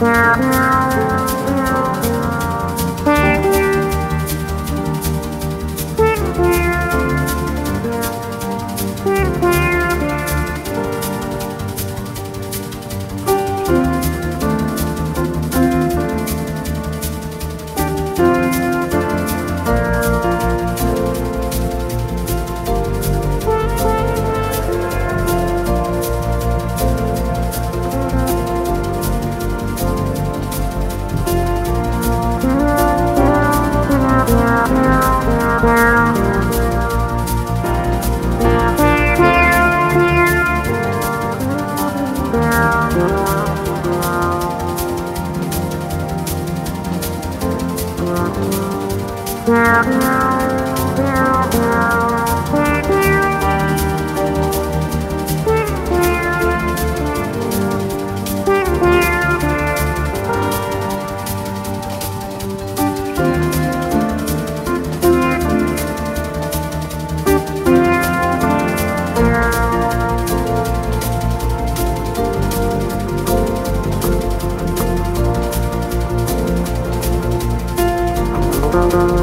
Wow. Yeah. Wow.